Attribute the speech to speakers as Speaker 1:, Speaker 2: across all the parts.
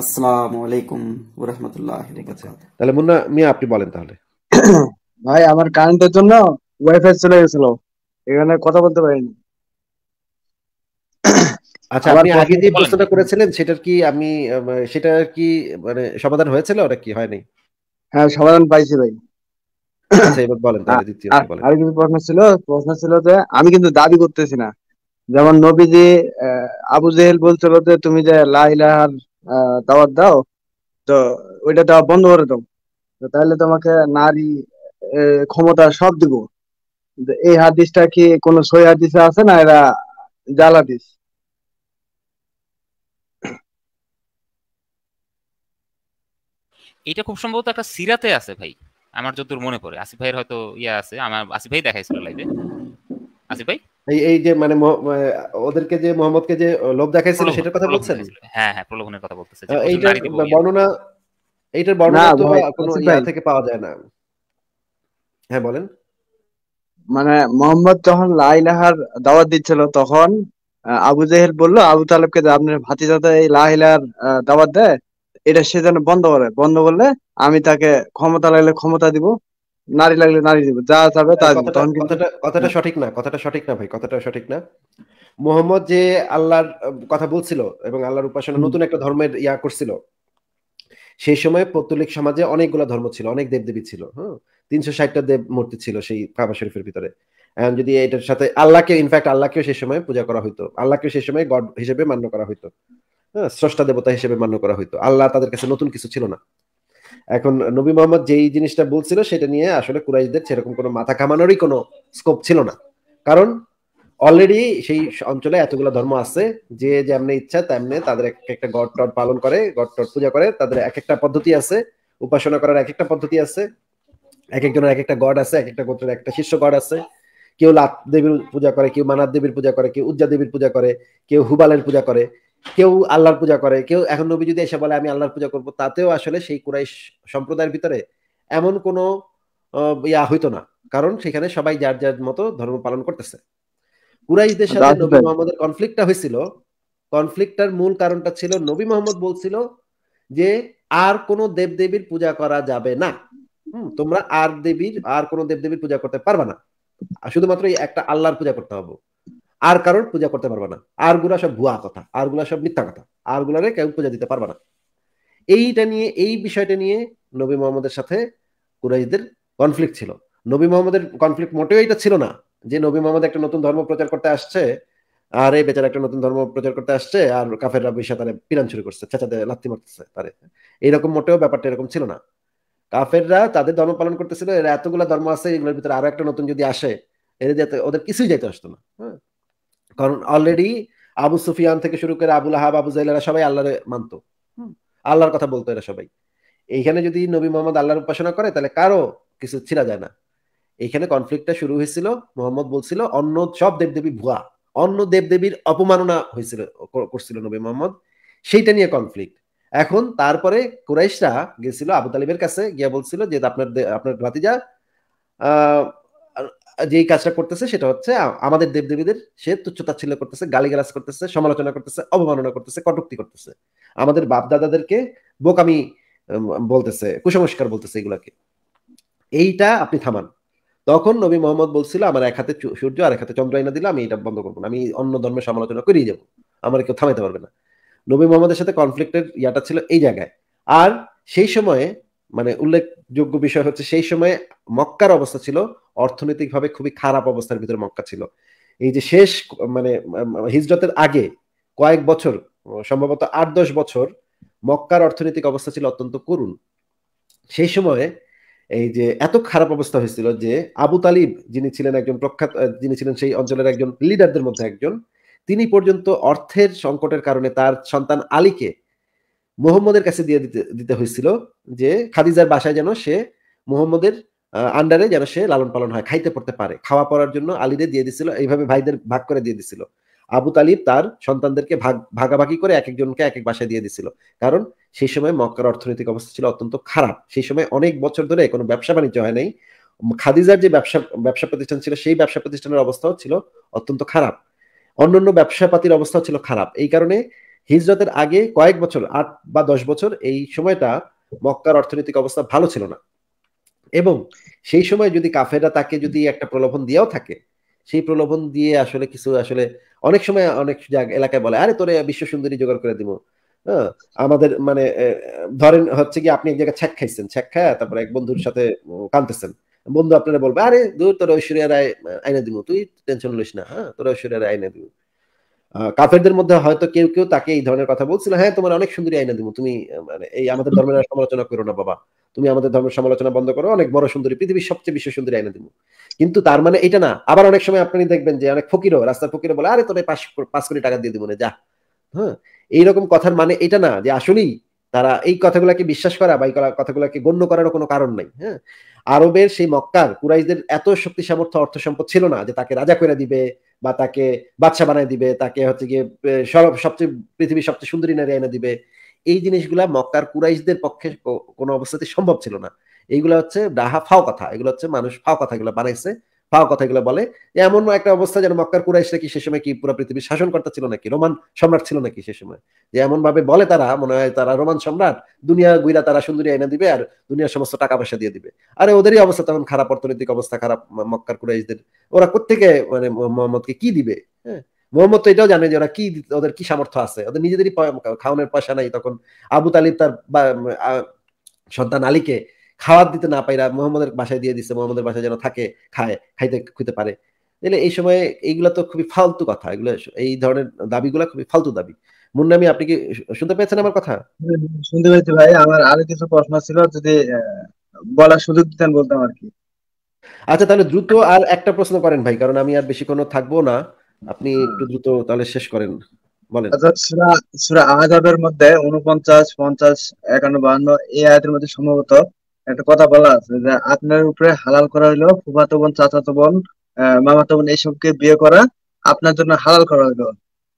Speaker 1: আসসালামু আলাইকুম রহমতুল্লাহ
Speaker 2: ঠিক আছে তাহলে মুন্না মিয়া আপনি বলেন তাহলে।
Speaker 3: ভাই আমার কারেন্টের জন্য ওয়াইফাই চলে গেছিল এখানে কথা বলতে পারিনি।
Speaker 2: আচ্ছা আপনি আগে যে প্রশ্নটা করেছিলেন সেটার কি আমি সেটা কি মানে সমাধান হয়েছিল নাকি হয়নি?
Speaker 3: হ্যাঁ সমাধান পাইছি ভাই।
Speaker 2: আচ্ছা এবার বলেন তাহলে দ্বিতীয়
Speaker 3: আর
Speaker 2: বলেন।
Speaker 3: আর কিছু প্রশ্ন ছিল? প্রশ্ন ছিল যে আমি কিন্তু দাবি করতেছি না। যেমন নবীজি আহ, আবু জেহেল বলছিল যে তুমি যে লা ইলাহার আহ, দাওয়াত দাও, তো ওইটা দেওয়া বন্ধ করে দাও। তাহলে তোমাকে নারী ক্ষমতা সব দিব। এই হাদিসটা কি কোন সহি হাদিসে আছে না এরা জাল হাদিস?
Speaker 4: এটা খুব সম্ভবত একটা সিরাতে আছে ভাই, আমার যতদূর মনে পড়ে। আসিফ ভাইয়ের হয়তো ইয়া আছে, আমার আসিফ ভাই দেখাইছিল লাইভে আসিফ ভাই?
Speaker 2: এই এই যে মানে ওদেরকে যে মোহাম্মদকে যে লোভ দেখাইছিল সেটার কথা বলছেন?
Speaker 4: হ্যাঁ হ্যাঁ প্রলোভনের কথা বলতেছে
Speaker 2: এইটার। বর্ণনা এইটার বর্ণনা তো কোনো ইয়া থেকে পাওয়া যায় না। হ্যাঁ বলেন।
Speaker 3: মানে মোহাম্মদ যখন লা ইলাহার দাওয়াত দিচ্ছিল তখন আবু জেহেল বলল আবু তালেবকে যে আপনার ভাতিজাতে এই লা ইলাহার দাওয়াত দেয় এটা সে যেন বন্ধ করে। বন্ধ করলে আমি তাকে ক্ষমতা লাগলে ক্ষমতা দিব নারী লাগলে নারী দিব যা চাবে তা দিব তখন কিন্তু
Speaker 2: কথাটা কথাটা সঠিক না কথাটা সঠিক না ভাই কথাটা সঠিক না। মোহাম্মদ যে আল্লাহর কথা বলছিল এবং আল্লাহর উপাসনা নতুন একটা ধর্মের ইয়া করছিল সেই সময় পৌত্তলিক সমাজে অনেকগুলো ধর্ম ছিল অনেক দেবদেবী ছিল হ্যাঁ তিনশো ষাটটা দেব মূর্তি ছিল সেই কাবা শরীফের ভিতরে। এখন যদি এটার সাথে আল্লাহকে ইনফ্যাক্ট আল্লাহকেও সেই সময় পূজা করা হইতো আল্লাহকে সেই সময় গড হিসেবে মান্য করা হইতো হ্যাঁ? স্রষ্টা দেবতা হিসেবে মান্য করা হইতো। আল্লাহ তাদের কাছে নতুন কিছু ছিল না। এখন নবী মোহাম্মদ যেই জিনিসটা বলছিল সেটা নিয়ে আসলে কুরাইশদের সেরকম কোনো মাথা কামানোরই কোনো স্কোপ ছিল না। কারণ অলরেডি সেই অঞ্চলে এতগুলো ধর্ম আছে, যে যেমনি ইচ্ছা তেমনি তাদের এক একটা গড টড পালন করে গড টড পূজা করে, তাদের এক একটা পদ্ধতি আছে, উপাসনা করার এক একটা পদ্ধতি আছে, এক একজনের এক একটা গড আছে, এক একটা গোত্রের একটা শীর্ষ গড আছে। কেউ লাত দেবীর পূজা করে, কেউ মানাত দেবীর পূজা করে, কেউ উজ্জা দেবীর পূজা করে, কেউ হুবালের পূজা করে। কেউ আল্লাহর পূজা করে কেউ এখন নবী যদি এসে বলে আমি আল্লাহর পূজা করব তাতেও আসলে সেই কুরাইশ সম্প্রদায়ের ভিতরে এমন কোনো ইয়া হইতো না। কারণ সেখানে সবাই যার যার মতো ধর্ম পালন করতেছে। কুরাইশদের সাথে নবী। মোহাম্মদের কনফ্লিক্টটা হয়েছিল। কনফ্লিক্টটার মূল কারণটা ছিল নবী মোহাম্মদ বলছিল যে আর কোনো দেবদেবীর পূজা করা যাবে না। হুম, তোমরা আর দেবীর আর কোনো দেবদেবীর পূজা করতে পারবে না। আর শুধুমাত্র একটা আল্লাহর পূজা করতে হবে। আর কারোর পূজা করতে পারবে না। আরগুলা সব ভুয়া কথা, আরগুলা সব মিথ্যা কথা, আর গুলারে কেউ পূজা দিতে পারবে না। এইটা নিয়ে, এই বিষয়টা নিয়ে নবী মোহাম্মদের সাথে কুরাইশদের কনফ্লিক্ট ছিল। নবী মোহাম্মদের কনফ্লিক্ট মোটেও এটা ছিল না যে নবী মোহাম্মদ একটা নতুন ধর্ম প্রচার করতে আসছে, আর এই বেচারা একটা নতুন ধর্ম প্রচার করতে আসছে, আর কাফেররা বৈশা তারা পিরান শুরু করছে, চেঁচাতে, লাথি মারতেছে তারে। এইরকম মোটেও ব্যাপারটা এরকম ছিল না। কাফেররা তাদের ধর্ম পালন করতেছিল, এরা এতগুলা ধর্ম আছে, এগুলোর ভিতরে আরও একটা নতুন যদি আসে এর যাতে, ওদের কিছুই যাইতে আসতো না হ্যাঁ। কারণ অলরেডি আবু সুফিয়ান থেকে শুরু করে আবুল আহাব আবু জাইলারা সবাই আল্লাহরে মানতো। আল্লাহর কথা বলতো এরা সবাই। এইখানে যদি নবী মোহাম্মদ আল্লাহর উপাসনা করে তাহলে কারও কিছু ছিঁড়া যায় না। এইখানে কনফ্লিক্টটা শুরু হয়েছিল মোহাম্মদ বলছিল অন্য সব দেবদেবী ভুয়া অন্য দেবদেবীর অপমাননা হয়েছিল করছিল নবী মোহাম্মদ। সেইটা নিয়ে কনফ্লিক্ট এখন তারপরে কুরাইশরা গেছিল আবু তালিবের কাছে গিয়া বলছিল যে আপনার আপনার ভাতিজা আহ যেই কাজটা করতেছে সেটা হচ্ছে আমাদের দেবদেবীদের সে তুচ্ছতাচ্ছিল্য করতেছে, গালিগালাজ করতেছে, সমালোচনা করতেছে, অবমাননা করতেছে, কটুক্তি করতেছে। আমাদের বাপ দাদাদেরকে বোকামি বলতেছে, কুসংস্কার বলতেছে এগুলাকে। এইটা আপনি থামান। তখন নবী মোহাম্মদ বলছিল, আমার এক হাতে সূর্য আর এক হাতে চন্দ্র আইনা দিলে আমি এটা বন্ধ করব না, আমি অন্য ধর্মের সমালোচনা করেই যাব আমার কেউ থামাইতে পারবে না। নবী মোহাম্মদের সাথে কনফ্লিক্টের ইয়াটা ছিল এই জায়গায়। আর সেই সময়ে মানে উল্লেখযোগ্য বিষয় হচ্ছে সেই সময়ে মক্কার অবস্থা ছিল, অর্থনৈতিকভাবে খুবই খারাপ অবস্থার ভিতরে মক্কা ছিল। এই যে শেষ মানে হিজরতের আগে কয়েক বছর, সম্ভবত আট দশ বছর মক্কার অর্থনৈতিক অবস্থা ছিল অত্যন্ত করুণ। সেই সময়ে এই যে এত খারাপ অবস্থা হয়েছিল যে আবু তালিব যিনি ছিলেন একজন প্রখ্যাত, যিনি ছিলেন সেই অঞ্চলের একজন লিডারদের মধ্যে একজন, তিনি পর্যন্ত অর্থের সংকটের কারণে তার সন্তান আলীকে মোহাম্মদের কাছে দিয়ে দিতে দিতে হয়েছিল যে খাদিজার বাসায় যেন সে মোহাম্মদের আন্ডারে যেন সে লালন পালন হয়, খাইতে পড়তে পারে। খাওয়া পড়ার জন্য আলীরে দিয়ে দিছিল, এইভাবে ভাইদের ভাগ করে দিয়ে দিছিল। আবু তালিব তার সন্তানদেরকে ভাগ, ভাগাভাগি করে এক একজনকে এক এক বাসায় দিয়ে দিছিল। কারণ সেই সময় মক্কার অর্থনৈতিক অবস্থা ছিল অত্যন্ত খারাপ। সেই সময় অনেক বছর ধরে কোনো ব্যবসা বাণিজ্য হয় নাই। খাদিজার যে ব্যবসা ব্যবসা প্রতিষ্ঠান ছিল, সেই ব্যবসা প্রতিষ্ঠানের অবস্থাও ছিল অত্যন্ত খারাপ। অন্যান্য ব্যবসাপাতির অবস্থাও ছিল খারাপ। এই কারণে হিজরতের আগে কয়েক বছর, আট বা দশ বছর এই সময়টা মক্কার অর্থনৈতিক অবস্থা ভালো ছিল না। এবং সেই সময় যদি কাফেররা তাকে যদি একটা প্রলোভন দিয়েও থাকে, সেই প্রলোভন দিয়ে আসলে কিছু আসলে অনেক সময় অনেক এলাকায় বলে, আরে তোরে বিশ্ব সুন্দরী জোগাড় করে দিব। হ্যাঁ আমাদের মানে ধরেন হচ্ছে কি আপনি এক জায়গায় ছ্যাক খাইছেন, ছ্যাক খায় তারপরে এক বন্ধুর সাথে কাঁদতেছেন। বন্ধু আপনারা বলবে, আরে দূর, তোর ঐশ্বরিয়া রায় আইনে দিব। তুই টেনশন লইস না হ্যাঁ তোর ঐশ্বরিয়া রায় আইনে দিব। কাফেরদের মধ্যে হয়তো কেউ কেউ তাকে এই ধরনের কথা বলছিল হ্যাঁ তোমার অনেক সুন্দরী আইনে দিব, তুমি মানে এই আমাদের ধর্মের সমালোচনা করো না, বাবা। তুমি আমাদের ধর্মের সমালোচনা বন্ধ করো, অনেক বড় সুন্দরী, পৃথিবীর সবচেয়ে বিশ্ব সুন্দরী আইনে দিব। কিন্তু তার মানে এটা না, আবার অনেক সময় আপনি দেখবেন যে অনেক ফকিরও, রাস্তার ফকিরও বলে, আরে, তোরে পাঁচ পাঁচ কোটি টাকা দিয়ে দিব না, যা। হ্যাঁ এইরকম কথার মানে এটা না, যে আসলেই তারা এই কথাগুলাকে বিশ্বাস করা বা এই কথাগুলাকে গণ্য করারও কোনো কারণ নাই হ্যাঁ। আরবের সেই মক্কার কুরাইশদের এত শক্তি সামর্থ্য, অর্থ সম্পদ ছিল না যে তাকে রাজা করে দিবে বা তাকে বাচ্চা বানায় দিবে, তাকে হচ্ছে গিয়ে সব- সবচেয়ে, পৃথিবীর সবচেয়ে সুন্দরী নারী এনে দিবে। এই জিনিসগুলা মক্কার কুরাইশদের পক্ষে কোনো অবস্থাতে সম্ভব ছিল না। এইগুলা হচ্ছে ডাহা ফাও কথা। এগুলো হচ্ছে মানুষ ফাও কথা এগুলো বানাইছে। ফাও কথা এগুলো বলে। এমন একটা অবস্থা যেন মক্কার কুরাইশরা কি সে সময় কি পুরো পৃথিবীর শাসনকর্তা ছিল নাকি? রোমান সম্রাট ছিল নাকি সে সময়? যে এমন ভাবে বলে তারা, মনে হয় তারা রোমান সম্রাট। দুনিয়া গুইরা তারা সুন্দরী এনে দিবে আর দুনিয়ার সমস্ত টাকা পয়সা দিয়ে দিবে। আরে ওদেরই অবস্থা তখন খারাপ অর্থনৈতিক অবস্থা, খারাপ মক্কার কুরাইশদের ওরা কোত্থেকে মানে মোহাম্মদকে কি দিবে? হ্যাঁ? মোহাম্মদ তো এটাও জানে যে ওরা কি, ওদের কি সামর্থ্য আছে। ওদের নিজেদেরই খাওয়ানোর পয়সা নাই। তখন আবু তালিব তার সন্তান আলীকে খাওয়ার দিতে না পাইরা মোহাম্মদের বাসায় দিয়ে দিচ্ছে মোহাম্মদের বাসায় যেন থাকে, খায়, খাইতে খুঁতে পারে। তাহলে এই সময় এইগুলা তো খুবই ফালতু কথা। এগুলো এই ধরনের দাবিগুলা খুবই ফালতু দাবি। মুন্নামি, আপনি কি শুনতে পেয়েছেন আমার কথা?
Speaker 3: শুনতে পেয়েছি ভাই। আমার আরও কিছু প্রশ্ন ছিল। যদি বলার সুযোগ দিতেন বলতাম আর কি।
Speaker 2: আচ্ছা তাহলে দ্রুত আর একটা প্রশ্ন করেন ভাই, কারণ আমি আর বেশিক্ষণ থাকব না। আপনি একটু দ্রুত তাহলে শেষ করেন, বলেন।
Speaker 3: আচ্ছা সূরা সূরা মধ্যে উনপঞ্চাশ, পঞ্চাশ, একান্ন, বাহান্ন, এই আয়াতের মধ্যে সম্ভবত একটা কথা বলা আছে যে, আপনার উপরে হালাল করা হলো ফুফাতো বোন, চাচাতো বোন মামাতো বোন এইসবকে বিয়ে করা আপনার জন্য হালাল করা হলো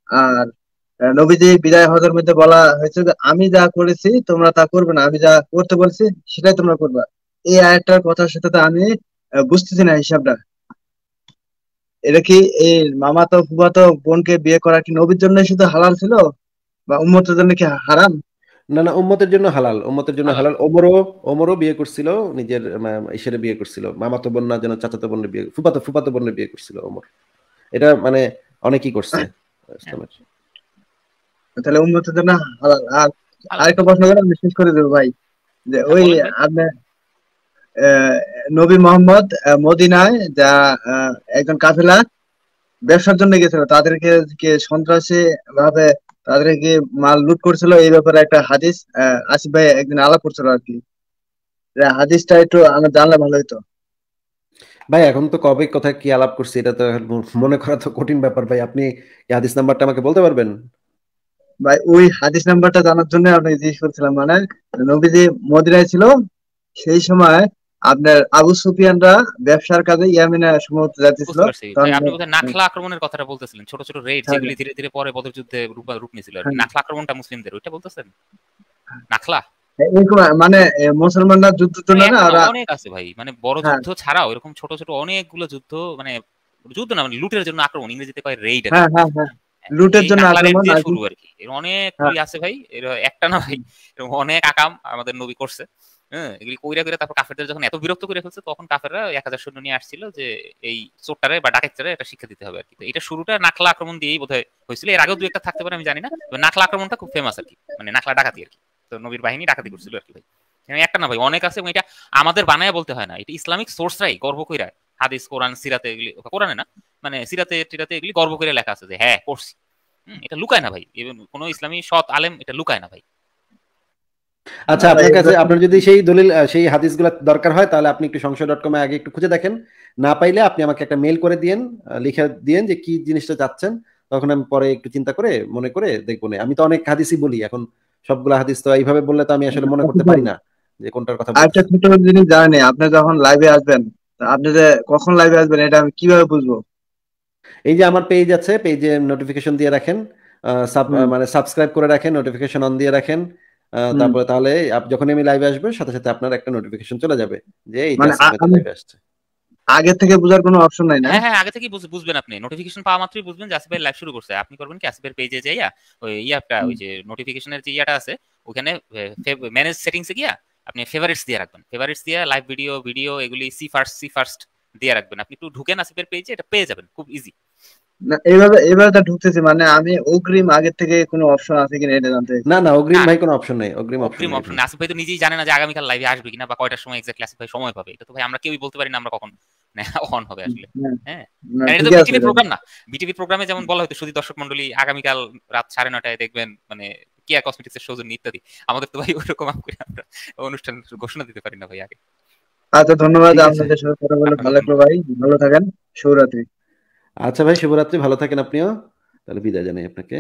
Speaker 3: আর নবীজি বিদায় হজের মধ্যে বলা হয়েছে যে, আমি যা করেছি তোমরা তা করবে না, আমি যা করতে বলছি সেটাই তোমরা করবা। এই আয়াতটার কথার সাথে আমি বুঝতেছি না হিসাবটা। এটা কি এই মামাতো ফুফাতো বোনকে বিয়ে করা কি নবীর জন্য শুধু হালাল ছিল? বা উম্মতের জন্য কি হারাম?
Speaker 2: না না উম্মতের জন্য হালাল। উম্মতের জন্য
Speaker 4: হালাল।
Speaker 2: হালাল। ওমরও ওমরও বিয়ে করছিল নিজের ইসেরে বিয়ে করছিল। মামাতো বোন না যেন চাচাতো বোনের বিয়ে ফুপাতো ফুপাতো বোনের বিয়ে করছিল ওমর। এটা মানে অনেকেই করছে।
Speaker 3: তাহলে উম্মতের জন্য হালাল। আর আরেকটা প্রশ্ন করে আমি শেষ করে দেবো ভাই। যে
Speaker 4: হ্যাঁ,
Speaker 3: ওই
Speaker 4: বলেন
Speaker 3: আপনার নবী মোহাম্মদ মদিনায় যা একজন কাফেলা ব্যবসার জন্য গেছিল তাদেরকে কি সন্ত্রাসী ভাবে তাদেরকে মাল লুট করছিল এই ব্যাপারে একটা হাদিস আহ, আসিফ ভাই একদিন আলাপ করছিল আর কি। হাদিসটা একটু আমার জানলে ভালো হতো
Speaker 2: ভাই এখন তো কবে কোথায় কি আলাপ করছি এটা তো মনে করা তো কঠিন ব্যাপার ভাই। আপনি হাদিস নাম্বারটা আমাকে বলতে পারবেন?
Speaker 3: ভাই ওই হাদিস নাম্বারটা জানার জন্য আপনাকে জিজ্ঞেস করছিলাম মানে নবীজি মদিনায় ছিল সেই সময় আপনার আবু সুফিয়ানরা ব্যবসার কাজে ইয়ামিনে সম্ভবত যাচ্ছিল
Speaker 4: আপনি বোধহয় নাখলা আক্রমণের কথাটা বলতেছিলেন ছোট ছোট রেড
Speaker 3: হ্যাঁ।
Speaker 4: যেগুলি ধীরে ধীরে পরে বদর যুদ্ধে রূপ রূপ নিয়েছিল।
Speaker 3: হ্যাঁ।
Speaker 4: নাখলা আক্রমণটা মুসলিমদের ওইটা বলতেছেন? নাখলা
Speaker 3: মানে মুসলমানরা যুদ্ধের জন্য না
Speaker 4: অনেক আছে ভাই মানে বড়
Speaker 3: হ্যাঁ।
Speaker 4: যুদ্ধ ছাড়াও এরকম ছোট ছোট অনেকগুলো যুদ্ধ মানে যুদ্ধ না মানে লুটের জন্য আক্রমণ ইংরেজিতে কয় রেইড
Speaker 3: হ্যাঁ হ্যাঁ হ্যাঁ। লুটের জন্য আক্রমণ
Speaker 4: শুরু আর কি। এর অনেকগুলি আছে ভাই এর একটা না ভাই অনেক আকাম আমাদের নবী করছে। হ্যাঁ এগুলি কইরা কইরা তারপর কাফেরদের যখন এত বিরক্ত করে ফেলছে, তখন কাফেররা এক হাজার সৈন্য নিয়ে আসছিল যে এই চোরটারে বা ডাকাতটারে একটা শিক্ষা দিতে হবে আর কি এটা শুরুটা নাখলা আক্রমণ দিয়েই বোধহয় হয়েছিল। এর আগেও দু একটা থাকতে পারে, আমি জানি না। নাখলা আক্রমণটা খুব ফেমাস আর কি মানে নাখলা ডাকাতি আর কি তো নবীর বাহিনী ডাকাতি করছিল আর কি ভাই একটা না ভাই, অনেক আছে এটা আমাদের বানায় বলতে হয় না। এটা ইসলামিক সোর্সরাই গর্ব কইরা। হাদিস, কোরআন, সিরাতে এগুলি, কোরআনে না মানে সিরাতে, টিরাতে এগুলি গর্ব করে লেখা আছে যে হ্যাঁ পড়ছি। এটা লুকায় না ভাই। কোনো ইসলামী সৎ আলেম এটা লুকায় না ভাই।
Speaker 2: আচ্ছা আপনার কাছে আপনার যদি সেই দলিল সেই হাদিসগুলো দরকার হয় তাহলে আপনি একটু সংশয় ডট কমে আগে একটু খুঁজে দেখেন। না পাইলে আপনি আমাকে একটা মেল করে দিয়েন লিখে দিয়েন যে কি জিনিসটা চাচ্ছেন। তখন আমি পরে একটু চিন্তা করে মনে করে দেখব না। আমি তো অনেক হাদিসই বলি এখন সবগুলা হাদিস তো এইভাবে বললে তো আমি আসলে মনে করতে পারি না যে কোনটার কথা
Speaker 3: আরেকটা ছোট জিনিস জানেন আপনি যখন লাইভে আসবেন আপনি যে কখন লাইভে আসবেন এটা আমি কীভাবে বুঝব?
Speaker 2: এই যে আমার পেজ আছে পেজে নোটিফিকেশন দিয়ে রাখেন মানে সাবস্ক্রাইব করে রাখেন নোটিফিকেশন অন দিয়ে রাখেন। তারপরে তাহলে যখন আমি লাইভে আসব সাথে সাথে আপনার একটা নোটিফিকেশন চলে যাবে যে এই
Speaker 3: মানে
Speaker 2: লাইভে আসছে।
Speaker 3: আগে থেকে বোঝার কোনো অপশন নাই না?
Speaker 4: হ্যাঁ হ্যাঁ আগে বুঝ- বুঝবেন আপনি। নোটিফিকেশন পাওয়া মাত্রই বুঝবেন যে আসিফ লাইভ শুরু করছে। আপনি করবেন কি আসিফের পেজে যাইয়া ওই ইয়াটা ওই যে নোটিফিকেশনের যে ইয়াটা আছে ওখানে ম্যানেজ সেটিংস এ গিয়া আপনি ফেভারিটস দিয়ে রাখবেন। ফেভারিটস দিয়ে লাইভ ভিডিও ভিডিও এগুলি সি ফার্স্ট সি ফার্স্ট দিয়ে রাখবেন। আপনি একটু ঢুকেন আসিফের পেজে এটা পেয়ে যাবেন। খুব ইজি
Speaker 3: না, এইভাবে এইভাবে তো ঢুকতেছি মানে আমি অগ্রিম আগে থেকে কোনো অপশন আছে কিনা এটা জানতে
Speaker 2: না না অগ্রিম। ভাই কোনো অপশন নেই অগ্রিম অপশন
Speaker 4: অগ্রিম অপশন আসিফ ভাই তো নিজেই জানে না যে আগামীকাল লাইভে আসবে কিনা বা কয়টার সময় এক্স্যাক্টলি আসিফ ভাই সময় পাবে। এটা তো ভাই আমরা কেউই বলতে পারি না আমরা কখন অন হবে আসলে। হ্যাঁ। এটা তো বিটিভি প্রোগ্রাম না। বিটিভি প্রোগ্রামে যেমন বলা হতো শুধু দর্শক মন্ডলী আগামীকাল রাত সাড়ে নটায় দেখবেন মানে কেয়া কসমেটিক্স এর সৌজন্য ইত্যাদি। আমাদের তো ভাই ওরকম আমরা অনুষ্ঠান ঘোষণা দিতে পারি না ভাই আগে।
Speaker 3: আচ্ছা ধন্যবাদ আপনাদের সাথে কথা বলে ভালো লাগল ভাই ভালো থাকেন। শুভরাত্রি।
Speaker 2: আচ্ছা ভাই শুভরাত্রি। ভালো থাকেন আপনিও। তাহলে বিদায় জানাই আপনাকে।